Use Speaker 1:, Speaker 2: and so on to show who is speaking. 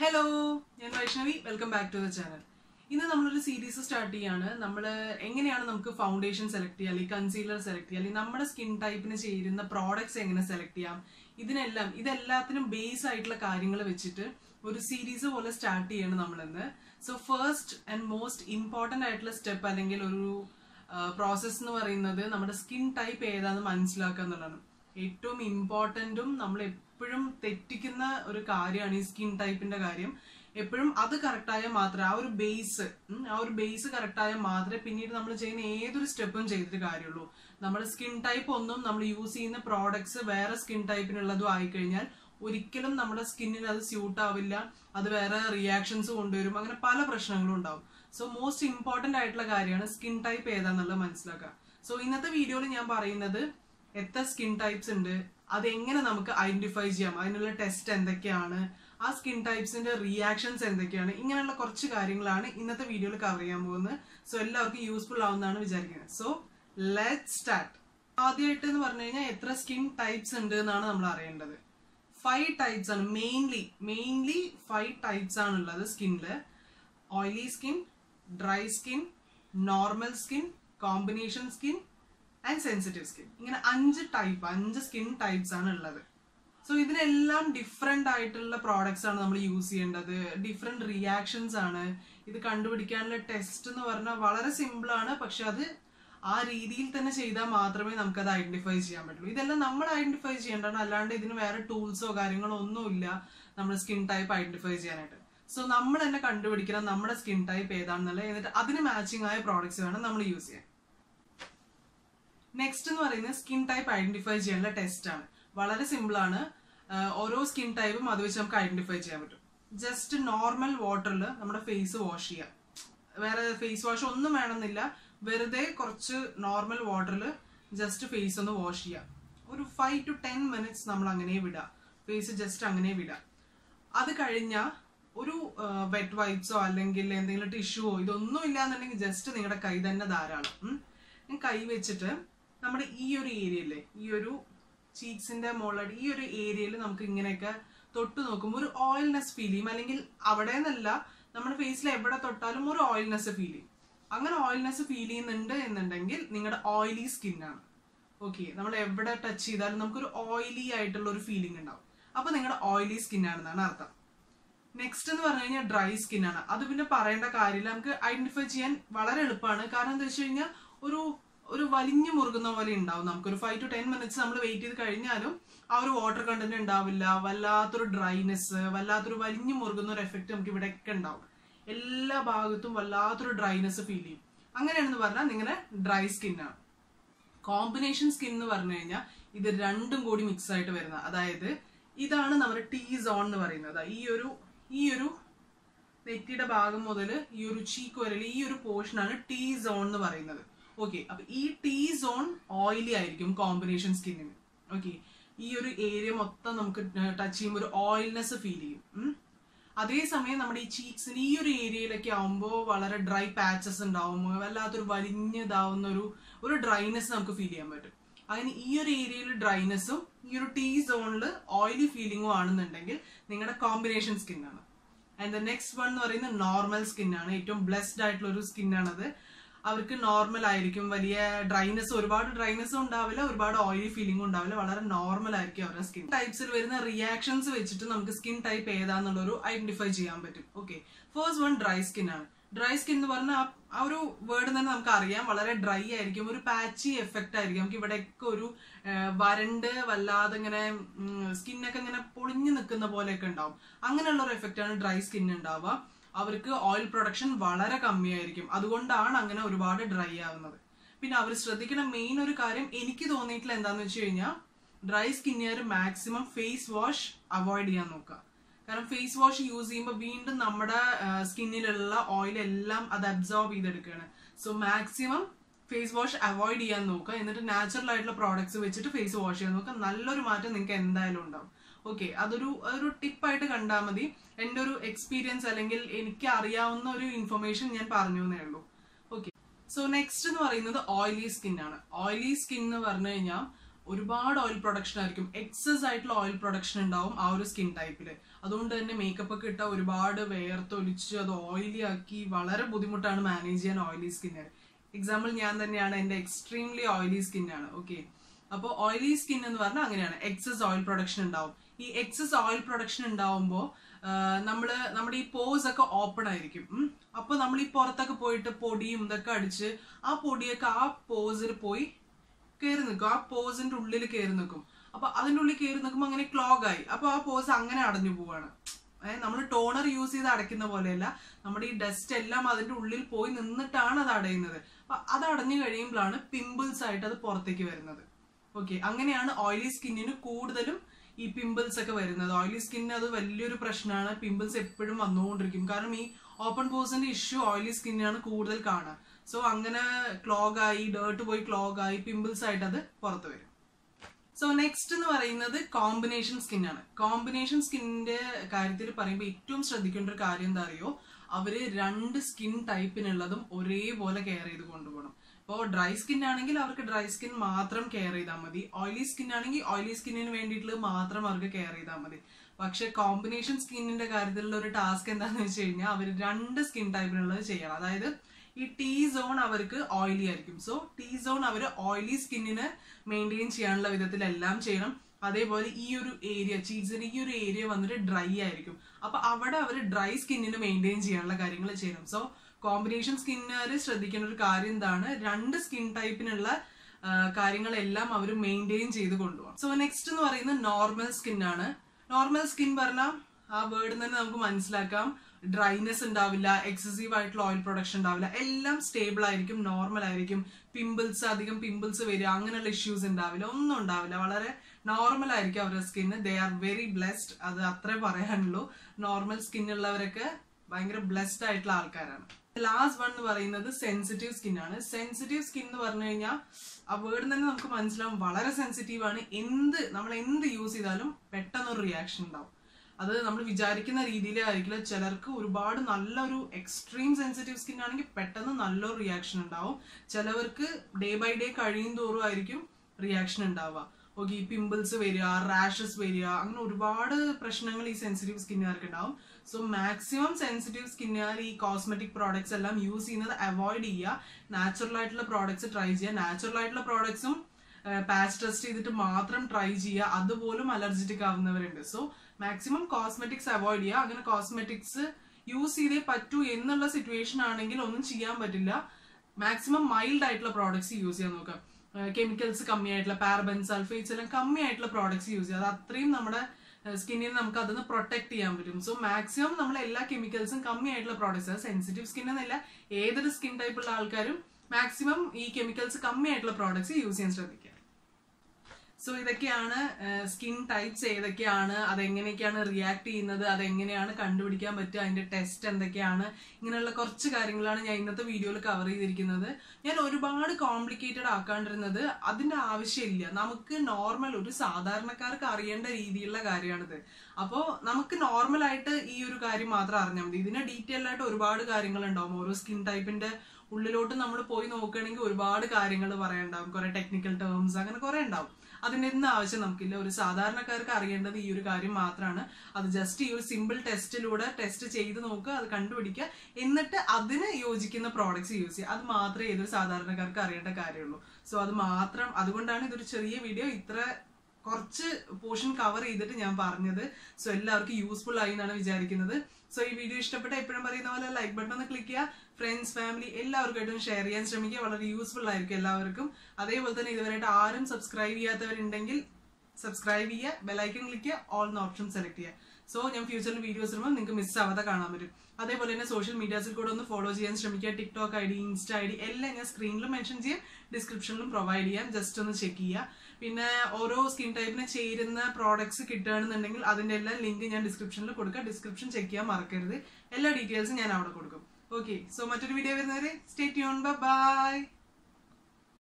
Speaker 1: Hello ഞാൻ Vaishnavi. Welcome back to the channel ഇന്ന് നമ്മളൊരു സീരീസ് സ്റ്റാർട്ട് ചെയ്യാണ്. നമ്മൾ എങ്ങനെയാണ് നമുക്ക് ഫൗണ്ടേഷൻ സെലക്ട് ചെയ്യുക അല്ലെങ്കിൽ കൺസീലർ സെലക്ട് ചെയ്യുക അല്ലെങ്കിൽ നമ്മുടെ സ്കിൻ ടൈപ്പിന് ചേരുന്ന പ്രോഡക്ട്സ് എങ്ങനെ സെലക്ട് ചെയ്യാം ഇതിനെല്ലാം ഇതെല്ലാത്തിനും ബേസ് ആയിട്ടുള്ള കാര്യങ്ങൾ വെച്ചിട്ട് ഒരു സീരീസ് പോലെ സ്റ്റാർട്ട് ചെയ്യണം നമ്മളിന്ന്. So first and most important ആയിട്ടുള്ള സ്റ്റെപ്പ് അല്ലെങ്കിൽ ഒരു പ്രോസസ്സ് എന്ന് പറയുന്നത് നമ്മുടെ സ്കിൻ ടൈപ്പ് ഏതാണെന്ന് മനസ്സിലാക്കുക എന്നുള്ളതാണ്. ഏറ്റവും ഇമ്പോർട്ടന്റും നമ്മൾ എപ്പോഴും തെറ്റിക്കുന്ന ഒരു കാര്യമാണ് ഈ സ്കിൻ ടൈപ്പിന്റെ കാര്യം. എപ്പോഴും അത് കറക്റ്റായാൽ മാത്രമേ ആ ഒരു ബേസ് ആ ഒരു ബേസ് കറക്റ്റായാൽ മാത്രമേ പിന്നീട് നമ്മൾ ചെയ്യുന്ന ഏതൊരു സ്റ്റെപ്പും ചെയ്തിട്ട് കാര്യമുള്ളൂ. നമ്മുടെ സ്കിൻ ടൈപ്പ് ഒന്നും നമ്മൾ യൂസ് ചെയ്യുന്ന പ്രോഡക്ട്സ് വേറെ സ്കിൻ ടൈപ്പിനുള്ളതും ആയിക്കഴിഞ്ഞാൽ ഒരിക്കലും നമ്മുടെ സ്കിന്നിന് അത് സ്യൂട്ട് ആവില്ല. അത് വേറെ റിയാക്ഷൻസ് കൊണ്ടുവരും. അങ്ങനെ പല പ്രശ്നങ്ങളും ഉണ്ടാവും. സോ മോസ്റ്റ് ഇമ്പോർട്ടന്റ് ആയിട്ടുള്ള കാര്യമാണ് സ്കിൻ ടൈപ്പ് ഏതാന്നുള്ളത് മനസ്സിലാക്കുക. സോ ഇന്നത്തെ വീഡിയോയിൽ ഞാൻ പറയുന്നത് എത്ര സ്കിൻ ടൈപ്സ് ഉണ്ട് അതെങ്ങനെ നമുക്ക് ഐഡന്റിഫൈ ചെയ്യാം? അതിനുള്ള ടെസ്റ്റ് എന്തൊക്കെയാണ്? ആ സ്കിൻ ടൈപ്സിന്റെ റിയാക്ഷൻസ് എന്തൊക്കെയാണ്? ഇങ്ങനെയുള്ള കുറച്ച് കാര്യങ്ങളാണ് ഇന്നത്തെ വീഡിയോയിൽ കവർ ചെയ്യാൻ പോകുന്നത്. സോ എല്ലാവർക്കും യൂസ്ഫുൾ ആവുന്നതാണ് വിചാരിക്കുന്നത്. സോ ലെറ്റ് സ്റ്റാർട്ട് ആദ്യമായിട്ട് എന്ന് പറഞ്ഞു കഴിഞ്ഞാൽ എത്ര സ്കിൻ ടൈപ്സ് ഉണ്ട് എന്നാണ് നമ്മൾ അറിയേണ്ടത്. ഫൈവ് ടൈപ്സ് ആണ്. മെയിൻലി മെയിൻലി ഫൈവ് ടൈപ്സ് ആണ് ഉള്ളത് സ്കിന്നിൽ oily skin dry skin normal skin combination skin and sensitive skin ഇങ്ങനെ അഞ്ച് ടൈപ്പ് അഞ്ച് സ്കിൻ ടൈപ്സ് ആണ് ഉള്ളത്. സോ ഇതിനെല്ലാം ഡിഫറെന്റ് ആയിട്ടുള്ള പ്രോഡക്റ്റ്സ് ആണ് നമ്മൾ യൂസ് ചെയ്യേണ്ടത്. ഡിഫറെന്റ് റിയാക്ഷൻസ് ആണ്. ഇത് കണ്ടുപിടിക്കാനുള്ള ടെസ്റ്റ് എന്ന് പറഞ്ഞാൽ വളരെ സിമ്പിളാണ് പക്ഷെ അത് ആ രീതിയിൽ തന്നെ ചെയ്താൽ മാത്രമേ നമുക്ക് അത് ഐഡന്റിഫൈ ചെയ്യാൻ പറ്റുള്ളൂ. ഇതെല്ലാം നമ്മൾ ഐഡന്റിഫൈ ചെയ്യേണ്ടതാണ്. അല്ലാണ്ട് ഇതിന് വേറെ ടൂൾസോ കാര്യങ്ങളോ ഒന്നുമില്ല നമ്മുടെ സ്കിൻ ടൈപ്പ് ഐഡന്റിഫൈ ചെയ്യാനായിട്ട്. സോ നമ്മൾ തന്നെ കണ്ടുപിടിക്കണം നമ്മുടെ സ്കിൻ ടൈപ്പ് ഏതാണെന്നുള്ളത്. എന്നിട്ട് അതിന് മാച്ചിങ് ആയ പ്രോഡക്റ്റ്സ് വേണം നമ്മൾ യൂസ് ചെയ്യാൻ. നെക്സ്റ്റ് എന്ന് പറയുന്നത് സ്കിൻ ടൈപ്പ് ഐഡന്റിഫൈ ചെയ്യാനുള്ള ടെസ്റ്റ് ആണ്. വളരെ സിമ്പിൾ ആണ്. ഓരോ സ്കിൻ ടൈപ്പും അത് വെച്ച് നമുക്ക് ഐഡന്റിഫൈ ചെയ്യാൻ പറ്റും. ജസ്റ്റ് നോർമൽ വാട്ടറിൽ നമ്മുടെ ഫേസ് വാഷ് ചെയ്യാം. വേറെ ഫേസ് വാഷ് ഒന്നും വേണമെന്നില്ല. വെറുതെ കുറച്ച് നോർമൽ വാട്ടറിൽ ജസ്റ്റ് ഫേസ് ഒന്ന് വാഷ് ചെയ്യാം. ഒരു ഫൈവ് ടു ടെൻ മിനിറ്റ്സ് നമ്മൾ അങ്ങനെ വിടാം. ഫേസ് ജസ്റ്റ് അങ്ങനെ വിടാം. അത് കഴിഞ്ഞാൽ ഒരു വെറ്റ് വൈപ്സോ അല്ലെങ്കിൽ എന്തെങ്കിലും ടിഷ്യൂവോ ഇതൊന്നും ഇല്ലാന്നുണ്ടെങ്കിൽ ജസ്റ്റ് നിങ്ങളുടെ കൈ തന്നെ ധാരാളം. കൈ വെച്ചിട്ട് നമ്മുടെ ഈ ഒരു ഏരിയയിലെ ഈ ഒരു ചീക്സിന്റെ മുകളിലായിട്ട് ഈ ഒരു ഏരിയയിൽ നമുക്ക് ഇങ്ങനെയൊക്കെ തൊട്ട് നോക്കുമ്പോൾ ഒരു ഓയിൽനെസ് ഫീൽ ചെയ്യും. അല്ലെങ്കിൽ അവിടെ നിന്നല്ല നമ്മുടെ ഫേസിൽ എവിടെ തൊട്ടാലും ഒരു ഓയിൽനെസ് ഫീൽ ചെയ്യും. അങ്ങനെ ഓയിൽനെസ് ഫീൽ ചെയ്യുന്നുണ്ട് എന്നുണ്ടെങ്കിൽ നിങ്ങളുടെ ഓയിലി സ്കിന്നാണ് ഓക്കെ നമ്മൾ എവിടെ ടച്ച് ചെയ്താലും നമുക്കൊരു ഓയിലി ആയിട്ടുള്ള ഒരു ഫീലിംഗ് ഉണ്ടാവും. അപ്പൊ നിങ്ങളുടെ ഓയിലി സ്കിന്നാണെന്നാണ് അർത്ഥം. നെക്സ്റ്റ് എന്ന് പറഞ്ഞു കഴിഞ്ഞാൽ ഡ്രൈ സ്കിൻ ആണ്. അത് പിന്നെ പറയേണ്ട കാര്യമില്ല. നമുക്ക് ഐഡന്റിഫൈ ചെയ്യാൻ വളരെ എളുപ്പമാണ്. കാരണം എന്താ വെച്ച് കഴിഞ്ഞാൽ ഒരു ഒരു വലിഞ്ഞു മുറുകുന്ന പോലെ ഉണ്ടാവും. നമുക്ക് ഒരു ഫൈവ് ടു ടെൻ മിനിറ്റ്സ് നമ്മൾ വെയിറ്റ് ചെയ്ത് കഴിഞ്ഞാലും ആ ഒരു വാട്ടർ കണ്ടന്റ് ഉണ്ടാവില്ല. വല്ലാത്തൊരു ഡ്രൈനെസ് വല്ലാത്തൊരു വലിഞ്ഞു മുറുകുന്ന ഒരു എഫക്റ്റ് നമുക്ക് ഇവിടെയൊക്കെ ഉണ്ടാവും. എല്ലാ ഭാഗത്തും വല്ലാത്തൊരു ഡ്രൈനെസ് ഫീൽ ചെയ്യും. അങ്ങനെയാണെന്ന് പറഞ്ഞാൽ നിങ്ങളുടെ ഡ്രൈ സ്കിന്നാണ് കോമ്പിനേഷൻ സ്കിൻ എന്ന് പറഞ്ഞു കഴിഞ്ഞാൽ ഇത് രണ്ടും കൂടി മിക്സ് ആയിട്ട് വരുന്ന അതായത് ഇതാണ് നമ്മുടെ ടീ സോൺ എന്ന് പറയുന്നത്. ഈ ഒരു ഈ ഒരു നെറ്റിയുടെ ഭാഗം മുതൽ ഈ ഒരു ചീക്ക് വരൽ ഈ ഒരു പോർഷനാണ് ടീ സോൺ എന്ന് പറയുന്നത്. ഓക്കെ അപ്പൊ ഈ ടീ സോൺ ഓയിലി ആയിരിക്കും കോമ്പിനേഷൻ സ്കിന്നിന് ഓക്കെ ഈ ഒരു ഏരിയ മൊത്തം നമുക്ക് ടച്ച് ചെയ്യുമ്പോൾ ഒരു ഓയിൽനെസ് ഫീൽ ചെയ്യും. അതേസമയം നമ്മുടെ ഈ ചീക്സിന് ഈ ഒരു ഏരിയയിലൊക്കെ ആവുമ്പോൾ വളരെ ഡ്രൈ പാച്ചസ് ഉണ്ടാവും. വല്ലാത്തൊരു വലിഞ്ഞതാവുന്ന ഒരു ഒരു ഡ്രൈനെസ് നമുക്ക് ഫീൽ ചെയ്യാൻ പറ്റും. അങ്ങനെ ഈ ഒരു ഏരിയയിൽ ഡ്രൈനെസ്സും ഈ ഒരു ടീ സോണിൽ ഓയിലി ഫീലിംഗും ആണെന്നുണ്ടെങ്കിൽ നിങ്ങളുടെ കോമ്പിനേഷൻ സ്കിന്നാണ് ആൻഡ് ദ നെക്സ്റ്റ് വൺ എന്ന് പറയുന്നത് നോർമൽ സ്കിന്നാണ് ഏറ്റവും ബ്ലെസ്ഡ് ആയിട്ടുള്ള ഒരു സ്കിന്നാണത് അവർക്ക് നോർമൽ ആയിരിക്കും. വലിയ ഡ്രൈനെസ് ഒരുപാട് ഡ്രൈനെസ്സും ഉണ്ടാവില്ല ഒരുപാട് ഓയിലി ഫീലിംഗും ഉണ്ടാവില്ല. വളരെ നോർമൽ ആയിരിക്കും അവരുടെ സ്കിൻ ടൈപ്സിൽ വരുന്ന റിയാക്ഷൻസ് വെച്ചിട്ട് നമുക്ക് സ്കിൻ ടൈപ്പ് ഏതാന്നുള്ളൊരു ഐഡന്റിഫൈ ചെയ്യാൻ പറ്റും. Okay first one dry skin ആണ്. ഡ്രൈ സ്കിൻ എന്ന് പറഞ്ഞാൽ ആ ഒരു വേർഡ് തന്നെ നമുക്ക് അറിയാം. വളരെ ഡ്രൈ ആയിരിക്കും. ഒരു പാച്ചി എഫക്റ്റ് ആയിരിക്കും. നമുക്ക് ഇവിടെയൊക്കെ ഒരു വരണ്ട് വല്ലാതെ ഇങ്ങനെ സ്കിന്നൊക്കെ ഇങ്ങനെ പൊളിഞ്ഞു നിൽക്കുന്ന പോലെയൊക്കെ ഉണ്ടാവും. അങ്ങനെയുള്ള ഒരു എഫക്റ്റ് ആണ് ഡ്രൈ സ്കിൻ ഉണ്ടാവുക. അവർക്ക് ഓയിൽ പ്രൊഡക്ഷൻ വളരെ കമ്മിയായിരിക്കും. അതുകൊണ്ടാണ് അങ്ങനെ ഒരുപാട് ഡ്രൈ ആവുന്നത്. പിന്നെ അവർ ശ്രദ്ധിക്കുന്ന മെയിൻ ഒരു കാര്യം എനിക്ക് തോന്നിയിട്ടുള്ള എന്താന്ന് വെച്ച് കഴിഞ്ഞാൽ ഡ്രൈ സ്കിന്നുകാർ മാക്സിമം ഫേസ് വാഷ് അവോയ്ഡ് ചെയ്യാൻ നോക്കുക. കാരണം ഫേസ് വാഷ് യൂസ് ചെയ്യുമ്പോൾ വീണ്ടും നമ്മുടെ സ്കിന്നിലുള്ള ഓയിൽ എല്ലാം അത് അബ്സോർബ് ചെയ്തെടുക്കുകയാണ്. So maximum face wash avoid ചെയ്യാൻ നോക്കുക. എന്നിട്ട് നാച്ചുറൽ ആയിട്ടുള്ള പ്രോഡക്ട്സ് വെച്ചിട്ട് ഫേസ് വാഷ് ചെയ്യാൻ നോക്കുക. നല്ലൊരു മാറ്റം നിങ്ങൾക്ക് എന്തായാലും ഉണ്ടാവും. ഓക്കെ അതൊരു ഒരു ടിപ്പായിട്ട് കണ്ടാൽ മതി. എന്റെ ഒരു എക്സ്പീരിയൻസ് അല്ലെങ്കിൽ എനിക്ക് അറിയാവുന്ന ഒരു ഇൻഫർമേഷൻ ഞാൻ പറഞ്ഞു എന്നേ ഉള്ളൂ. ഓക്കെ സോ നെക്സ്റ്റ് എന്ന് പറയുന്നത് ഓയിലി സ്കിൻ ആണ്. ഓയിലി സ്കിൻ എന്ന് പറഞ്ഞു കഴിഞ്ഞാൽ ഒരുപാട് ഓയിൽ പ്രൊഡക്ഷൻ ആയിരിക്കും. എക്സസ് ആയിട്ടുള്ള ഓയിൽ പ്രൊഡക്ഷൻ ഉണ്ടാവും ആ ഒരു സ്കിൻ ടൈപ്പിൽ അതുകൊണ്ട് തന്നെ മേക്കപ്പ് ഒക്കെ ഇട്ടാൽ ഒരുപാട് വേർത്തൊലിച്ച് അത് ഓയിലി ആക്കി വളരെ ബുദ്ധിമുട്ടാണ് മാനേജ് ചെയ്യാൻ ഓയിലി സ്കിന്നിന് എക്സാമ്പിൾ ഞാൻ തന്നെയാണ് എന്റെ എക്സ്ട്രീംലി ഓയിലി സ്കിന്നാണ് ഓക്കെ അപ്പോൾ ഓയിലി സ്കിൻ എന്ന് പറഞ്ഞാൽ അങ്ങനെയാണ്. എക്സസ് ഓയിൽ പ്രൊഡക്ഷൻ ഉണ്ടാവും. ഈ എക്സസ് ഓയിൽ പ്രൊഡക്ഷൻ ഉണ്ടാവുമ്പോൾ നമ്മൾ നമ്മുടെ ഈ പോസ് ഒക്കെ ഓപ്പൺ ആയിരിക്കും. അപ്പോൾ നമ്മൾ ഈ പുറത്തൊക്കെ പോയിട്ട് പൊടിയും ഇതൊക്കെ അടിച്ച് ആ പൊടിയൊക്കെ ആ പോസിൽ പോയി കയറി നിൽക്കും. ആ പോസിന്റെ ഉള്ളിൽ കയറി നിൽക്കും. അപ്പൊ അതിന്റെ ഉള്ളിൽ കയറി നിൽക്കുമ്പോൾ അങ്ങനെ ക്ലോഗ് ആയി. അപ്പൊ ആ പോസ് അങ്ങനെ അടഞ്ഞു പോവാണ്. അതായത് നമ്മൾ ടോണർ യൂസ് ചെയ്ത് അടയ്ക്കുന്ന പോലെയല്ല. നമ്മുടെ ഈ ഡസ്റ്റ് എല്ലാം അതിന്റെ ഉള്ളിൽ പോയി നിന്നിട്ടാണ് അത് അടയുന്നത്. അപ്പൊ അത് അടഞ്ഞു കഴിയുമ്പോഴാണ് പിമ്പിൾസ് ആയിട്ട് അത് പുറത്തേക്ക് വരുന്നത്. ഓക്കെ അങ്ങനെയാണ് ഓയിലി സ്കിന്നിന് കൂടുതലും ഈ പിമ്പിൾസ് ഒക്കെ വരുന്നത്. ഓയിലി സ്കിന്നിന് അത് വലിയൊരു പ്രശ്നമാണ്. പിമ്പിൾസ് എപ്പോഴും വന്നുകൊണ്ടിരിക്കും. കാരണം ഈ ഓപ്പൺ പോസിന്റെ ഇഷ്യൂ ഓയിലി സ്കിന്നിനാണ് കൂടുതൽ കാണുക സോ അങ്ങനെ ക്ലോഗ് ആയി ഡേർട്ട് പോയി ക്ലോഗ് ആയി പിമ്പിൾസ് ആയിട്ട് അത് പുറത്ത് വരും. സോ നെക്സ്റ്റ് എന്ന് പറയുന്നത് കോമ്പിനേഷൻ സ്കിന്നാണ് കോമ്പിനേഷൻ സ്കിന്നിന്റെ കാര്യത്തിൽ പറയുമ്പോൾ ഏറ്റവും ശ്രദ്ധിക്കേണ്ട ഒരു കാര്യം എന്താ അറിയോ? അവർ രണ്ട് സ്കിൻ ടൈപ്പിനുള്ളതും ഒരേപോലെ കെയർ ചെയ്ത് കൊണ്ടുപോകണം. ഇപ്പോൾ ഡ്രൈ സ്കിൻ ആണെങ്കിൽ അവർക്ക് ഡ്രൈ സ്കിൻ മാത്രം കെയർ ചെയ്താൽ മതി. ഓയിലി സ്കിൻ ആണെങ്കിൽ ഓയിലി സ്കിന്നിന് വേണ്ടിയിട്ടുള്ളത് മാത്രം അവർക്ക് കെയർ ചെയ്താൽ മതി. പക്ഷെ കോമ്പിനേഷൻ സ്കിന്നിന്റെ കാര്യത്തിലുള്ള ഒരു ടാസ്ക് എന്താണെന്ന് വെച്ച് കഴിഞ്ഞാൽ അവർ രണ്ട് സ്കിൻ ടൈപ്പിനുള്ളത് ചെയ്യണം. അതായത് ഈ ടി സോൺ അവർക്ക് ഓയിലി ആയിരിക്കും. സോ ടി സോൺ അവർ ഓയിലി സ്കിന്നിന് മെയിന്റെയിൻ ചെയ്യാനുള്ള വിധത്തിലെല്ലാം ചെയ്യണം. അതേപോലെ ഈ ഒരു ഏരിയ ചീസിന് ഈ ഒരു ഏരിയ വന്നിട്ട് ഡ്രൈ ആയിരിക്കും. അപ്പൊ അവിടെ അവർ ഡ്രൈ സ്കിന്നിന് മെയിന്റെയിൻ ചെയ്യാനുള്ള കാര്യങ്ങൾ ചെയ്യണം. സോ കോമ്പിനേഷൻ സ്കിന്നുകാർ ശ്രദ്ധിക്കേണ്ട ഒരു കാര്യം എന്താണ്? രണ്ട് സ്കിൻ ടൈപ്പിനുള്ള കാര്യങ്ങളെല്ലാം അവർ മെയിന്റെയിൻ ചെയ്ത് കൊണ്ടുപോകണം. സോ നെക്സ്റ്റ് എന്ന് പറയുന്നത് നോർമൽ സ്കിൻ ആണ്. നോർമൽ സ്കിൻ പറഞ്ഞാൽ ആ വേർഡ് തന്നെ നമുക്ക് മനസ്സിലാക്കാം. ഡ്രൈനെസ് ഉണ്ടാവില്ല എക്സസീവ് ആയിട്ടുള്ള ഓയിൽ പ്രൊഡക്ഷൻ ഉണ്ടാവില്ല. എല്ലാം സ്റ്റേബിൾ ആയിരിക്കും നോർമൽ ആയിരിക്കും. പിമ്പിൾസ് അധികം പിമ്പിൾസ് വരിക അങ്ങനെയുള്ള ഇഷ്യൂസ് ഉണ്ടാവില്ല. ഒന്നും ഉണ്ടാവില്ല. വളരെ നോർമൽ ആയിരിക്കും അവരുടെ skin they are very blessed അത് അത്രേ പറയാനുള്ളൂ. നോർമൽ സ്കിന്നുള്ളവരൊക്കെ ഭയങ്കര ബ്ലെസ്ഡ് ആയിട്ടുള്ള ആൾക്കാരാണ്. ലാസ്റ്റ് വൺ എന്ന് പറയുന്നത് സെൻസിറ്റീവ് സ്കിൻ ആണ്. സെൻസിറ്റീവ് സ്കിൻ എന്ന് പറഞ്ഞു കഴിഞ്ഞാൽ ആ വേർഡ് തന്നെ നമുക്ക് മനസ്സിലാവും വളരെ സെൻസിറ്റീവ് ആണ്. എന്ത് നമ്മൾ എന്ത് യൂസ് ചെയ്താലും പെട്ടെന്നൊരു റിയാക്ഷൻ ഉണ്ടാവും. അത് നമ്മൾ വിചാരിക്കുന്ന രീതിയിലായിരിക്കില്ല. ചിലർക്ക് ഒരുപാട് നല്ലൊരു എക്സ്ട്രീം സെൻസിറ്റീവ് സ്കിൻ ആണെങ്കിൽ പെട്ടെന്ന് നല്ലൊരു റിയാക്ഷൻ ഉണ്ടാവും. ചിലവർക്ക് ഡേ ബൈ ഡേ കഴിയും തോറും ആയിരിക്കും റിയാക്ഷൻ ഉണ്ടാവുക. ഓക്കെ പിമ്പിൾസ് വരിക റാഷസ് വരിക അങ്ങനെ ഒരുപാട് പ്രശ്നങ്ങൾ ഈ സെൻസിറ്റീവ് സ്കിന്നുകാർക്ക് ഉണ്ടാവും. സോ മാക്സിമം സെൻസിറ്റീവ് സ്കിന്നുകാർ ഈ കോസ്മെറ്റിക് പ്രോഡക്ട്സ് എല്ലാം യൂസ് ചെയ്യുന്നത് അവോയ്ഡ് ചെയ്യുക. നാച്ചുറൽ ആയിട്ടുള്ള പ്രോഡക്ട്സ് ട്രൈ ചെയ്യുക. നാച്ചുറൽ ആയിട്ടുള്ള പ്രോഡക്ട്സും പാച്ച് ടെസ്റ്റ് ചെയ്തിട്ട് മാത്രം ട്രൈ ചെയ്യുക. അതുപോലും അലർജറ്റിക് ആവുന്നവരുണ്ട്. സോ മാക്സിമം കോസ്മെറ്റിക്സ് അവോയ്ഡ് ചെയ്യുക. അങ്ങനെ കോസ്മെറ്റിക്സ് യൂസ് ചെയ്തേ പറ്റൂ എന്നുള്ള സിറ്റുവേഷൻ ആണെങ്കിൽ ഒന്നും ചെയ്യാൻ പറ്റില്ല. മാക്സിമം മൈൽഡ് ആയിട്ടുള്ള പ്രോഡക്ട്സ് യൂസ് ചെയ്യാൻ നോക്കാം കെമിക്കൽസ് കമ്മിയായിട്ടുള്ള പാരബൻ സൾഫേറ്റ്സ് എല്ലാം കമ്മിയായിട്ടുള്ള പ്രോഡക്ട്സ് യൂസ് ചെയ്യുക. അത് അത്രയും നമ്മുടെ സ്കിന്നിനെ നമുക്ക് അതിന് പ്രൊട്ടക്ട് ചെയ്യാൻ പറ്റും. സോ മാക്സിമം നമ്മൾ എല്ലാ കെമിക്കൽസും കമ്മി ആയിട്ടുള്ള പ്രോഡക്ട്സ് സെൻസിറ്റീവ് സ്കിൻ എന്നല്ല ഏതൊരു സ്കിൻ ടൈപ്പ് ഉള്ള ആൾക്കാരും മാക്സിമം ഈ കെമിക്കൽസ് കമ്മി ആയിട്ടുള്ള പ്രോഡക്ട്സ് യൂസ് ചെയ്യാൻ ശ്രദ്ധിക്കുക സോ ഇതൊക്കെയാണ് സ്കിൻ ടൈപ്സ് ഏതൊക്കെയാണ് അതെങ്ങനെയൊക്കെയാണ് റിയാക്ട് ചെയ്യുന്നത് അതെങ്ങനെയാണ് കണ്ടുപിടിക്കാൻ പറ്റുക അതിന്റെ ടെസ്റ്റ് എന്തൊക്കെയാണ് ഇങ്ങനെയുള്ള കുറച്ച് കാര്യങ്ങളാണ് ഞാൻ ഇന്നത്തെ വീഡിയോയിൽ കവർ ചെയ്തിരിക്കുന്നത്. ഞാൻ ഒരുപാട് കോംപ്ലിക്കേറ്റഡ് ആക്കാണ്ടിരുന്നത് അതിന്റെ ആവശ്യമില്ല. നമുക്ക് നോർമൽ ഒരു സാധാരണക്കാർക്ക് അറിയേണ്ട രീതിയിലുള്ള കാര്യമാണിത്. അപ്പോൾ നമുക്ക് നോർമലായിട്ട് ഈ ഒരു കാര്യം മാത്രം അറിഞ്ഞാൽ മതി. ഇതിന് ഡീറ്റെയിൽ ആയിട്ട് ഒരുപാട് കാര്യങ്ങൾ ഉണ്ടാവും ഓരോ സ്കിൻ ടൈപ്പിന്റെ ഉള്ളിലോട്ട് നമ്മൾ പോയി നോക്കുകയാണെങ്കിൽ ഒരുപാട് കാര്യങ്ങൾ പറയാനുണ്ടാവും. കുറെ ടെക്നിക്കൽ ടേംസ് അങ്ങനെ കുറെ ഉണ്ടാവും. അതിന്റെ ഒന്നും ആവശ്യം നമുക്കില്ല. ഒരു സാധാരണക്കാർക്ക് അറിയേണ്ടത് ഈ ഒരു കാര്യം മാത്രമാണ് അത് ജസ്റ്റ് ഈ ഒരു സിമ്പിൾ ടെസ്റ്റിലൂടെ ടെസ്റ്റ് ചെയ്ത് നോക്കുക അത് കണ്ടുപിടിക്കുക. എന്നിട്ട് അതിന് യോജിക്കുന്ന പ്രോഡക്റ്റ്സ് യൂസ് ചെയ്യുക. അത് മാത്രമേ ഏതൊരു സാധാരണക്കാർക്ക് അറിയേണ്ട കാര്യമുള്ളൂ. സോ അത് മാത്രം അതുകൊണ്ടാണ് ഇതൊരു ചെറിയ വീഡിയോ ഇത്ര കുറച്ച് പോർഷൻ കവർ ചെയ്തിട്ട് ഞാൻ പറഞ്ഞത്. സോ എല്ലാവർക്കും യൂസ്ഫുൾ ആയി എന്നാണ് വിചാരിക്കുന്നത്. സോ ഈ വീഡിയോ ഇഷ്ടപ്പെട്ട എപ്പോഴും പറയുന്ന പോലെ ലൈക്ക് ബട്ടൺ ഒന്ന് ക്ലിക്ക് ചെയ്യുക. ഫ്രണ്ട്സ് ഫാമിലി എല്ലാവർക്കായിട്ടും ഷെയർ ചെയ്യാൻ ശ്രമിക്കുക. വളരെ യൂസ്ഫുൾ ആയിരിക്കും എല്ലാവർക്കും. അതേപോലെ തന്നെ ഇതുവരെയായിട്ട് ആരും സബ്സ്ക്രൈബ് ചെയ്യാത്തവരുണ്ടെങ്കിൽ സബ്സ്ക്രൈബ് ചെയ്യുക. ബെലൈക്കൺ ക്ലിക്ക് ചെയ്യുക. ഓൾ എന്ന ഓപ്ഷൻ സെലക്ട് ചെയ്യുക. സോ ഞാൻ ഫ്യൂച്ചറിൽ വീഡിയോസ് വരുമ്പോൾ നിങ്ങൾക്ക് മിസ് ആവാതെ കാണാൻ പറ്റും. അതേപോലെ തന്നെ സോഷ്യൽ മീഡിയാസിൽ കൂടെ ഒന്ന് ഫോളോ ചെയ്യാൻ ശ്രമിക്കുക. TikTok I D insta I D എല്ലാം ഞാൻ സ്ക്രീനിലും മെൻഷൻ ചെയ്യാം. ഡിസ്ക്രിപ്ഷനിലും പ്രൊവൈഡ് ചെയ്യാം. ജസ്റ്റ് ഒന്ന് ചെക്ക് ചെയ്യുക. പിന്നെ ഓരോ സ്കിൻ ടൈപ്പിന് ചേരുന്ന പ്രോഡക്ട്സ് കിട്ടുകയാണെന്നുണ്ടെങ്കിൽ അതിന്റെ എല്ലാം ലിങ്ക് ഞാൻ ഡിസ്ക്രിപ്ഷനിൽ കൊടുക്കാം. ഡിസ്ക്രിപ്ഷൻ ചെക്ക് ചെയ്യാൻ മറക്കരുത്. എല്ലാ ഡീറ്റെയിൽസും ഞാൻ അവിടെ കൊടുക്കും. ഓക്കെ സോ മറ്റൊരു വീഡിയോ വരുന്നവരെ സ്റ്റേ ട്യൂൺ ബൈ